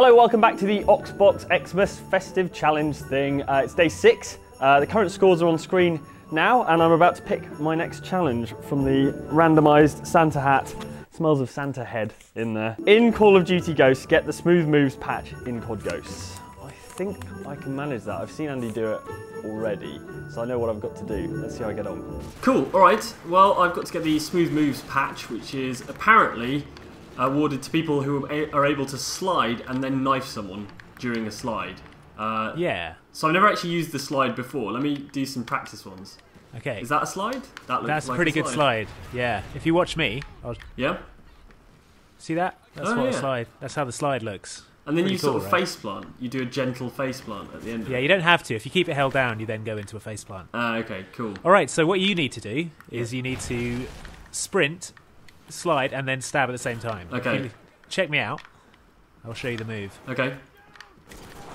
Hello, welcome back to the Oxbox Xmas Festive Challenge thing. Uh, it's day six. Uh, the current scores are on screen now, and I'm about to pick my next challenge from the randomised Santa hat. Smells of Santa head in there. In Call of Duty Ghosts, get the Smooth Moves patch in COD Ghosts. I think I can manage that. I've seen Andy do it already, so I know what I've got to do. Let's see how I get on. Cool. All right. Well, I've got to get the Smooth Moves patch, which is apparently awarded to people who are able to slide and then knife someone during a slide. Uh, Yeah. So I've never actually used the slide before. Let me do some practice ones. Okay. Is that a slide? That looks That's a like pretty good slide. Yeah. If you watch me, I'll Yeah. see that. That's Oh, what a slide. That's how the slide looks. And then Pretty you sort of right? face plant. You do a gentle face plant at the end. Of Yeah, you don't have to. If you keep it held down, you then go into a face plant. Ah, okay. Cool. All right. So what you need to do is you need to sprint, slide, and then stab at the same time. Okay. You- check me out. I'll show you the move. Okay.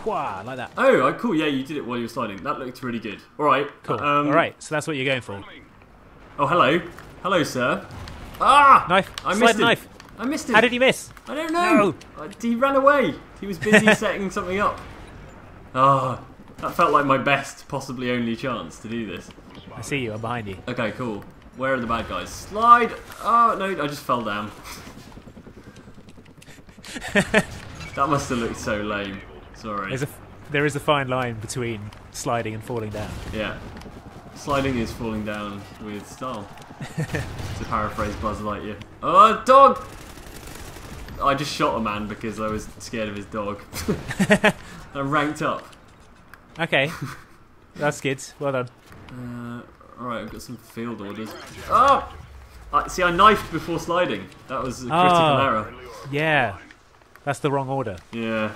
Wah, like that. Oh, oh, cool. Yeah, you did it while you were sliding. That looked really good. All right. Cool. Um, All right. So that's what you're going for. Oh, hello. Hello, sir. Ah! Knife. I slide missed knife. I missed him. How did he miss? I don't know. Uh, He ran away. He was busy setting something up. Ah, that felt like my best, possibly only chance to do this. I see you. I'm behind you. Okay, cool. Where are the bad guys? Slide. Oh no, I just fell down. that must have looked so lame. Sorry. There's a, there is a fine line between sliding and falling down. Yeah. Sliding is falling down with style. to paraphrase Buzz Lightyear. Oh, dog! I just shot a man because I was scared of his dog. I ranked up. Okay. That's good. Well done. Uh, alright, I've got some field orders. Oh! I, see, I knifed before sliding. That was a critical Oh. error. Yeah. That's the wrong order. Yeah.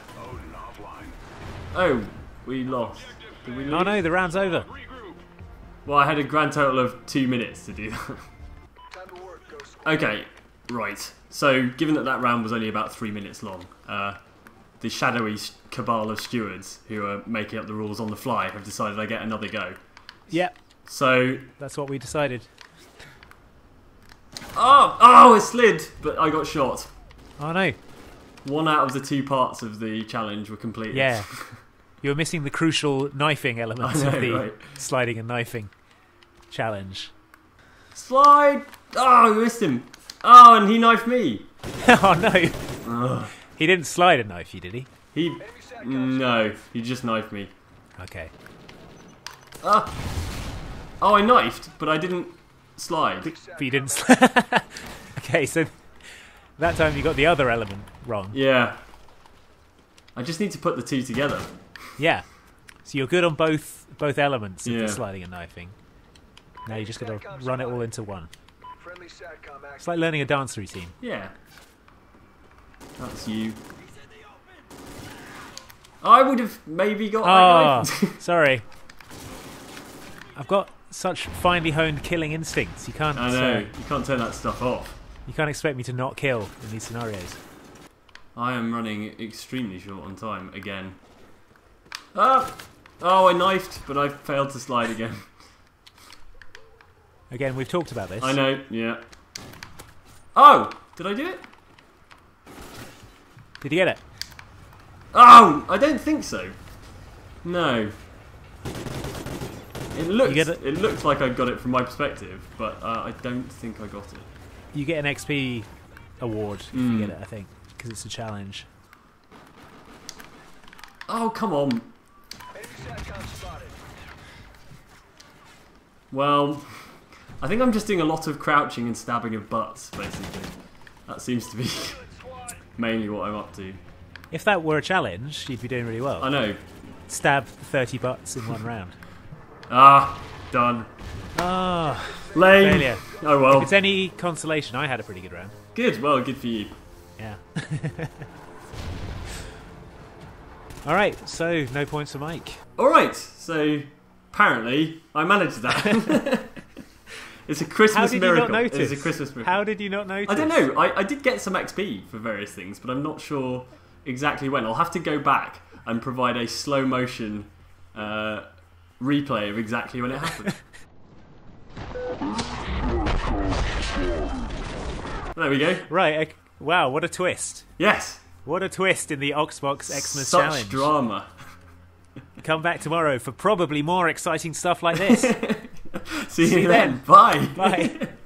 Oh, we lost. Did we lose? Oh no, the round's over. Well, I had a grand total of two minutes to do that. Okay, right. So, given that that round was only about three minutes long, uh, the shadowy cabal of stewards who are making up the rules on the fly have decided I get another go. Yep. So, That's what we decided. oh, oh, it slid, but I got shot. Oh no. One out of the two parts of the challenge were completed. Yeah. You were missing the crucial knifing elements I know, of the right. sliding and knifing challenge. Slide! Oh, you missed him. Oh, and he knifed me. oh no. Ugh. He didn't slide a knife you, did he? He. No, he just knifed me. Okay. Ah. Oh, I knifed, but I didn't slide. But you didn't slide. okay, so that time you got the other element wrong. Yeah. I just need to put the two together. Yeah. So you're good on both both elements of Yeah. the sliding and knifing. Now you just got to run it all into one. It's like learning a dance routine. Yeah. That's you. I would have maybe got Oh, ah, that sorry. I've got such finely honed killing instincts. You can't. I know. uh, You can't turn that stuff off. you can't expect me to not kill in these scenarios. I am running extremely short on time again. Ah! Oh, I knifed, but I failed to slide again. Again, we've talked about this. I know, yeah. Oh! Did I do it? Did you get it? Oh! I don't think so. No. It get it? it looked like I got it from my perspective, but uh, I don't think I got it. You get an XP award if Mm. you get it. I think because it's a challenge. Oh, come on. Well, I think I'm just doing a lot of crouching and stabbing of butts, basically. That seems to be mainly what I'm up to. If that were a challenge, you'd be doing really well. I know. Stab 30 butts in one round. Ah, done. Ah, Lame. failure. Oh If well. it's any consolation, I had a pretty good round. Good. Well, good for you. Yeah. All right, so no points for Mike. All right. So apparently, I managed that. it's a Christmas How did you miracle. not notice? It's a Christmas miracle. How did you not notice? I don't know. I, I did get some XP for various things, but I'm not sure exactly when. I'll have to go back and provide a slow motion uh, replay of exactly when it happened. there we go. Right. Wow, what a twist. Yes. What a twist in the Oxbox Xmas Such challenge. drama. Come back tomorrow for probably more exciting stuff like this. See you See you then. Bye. Bye.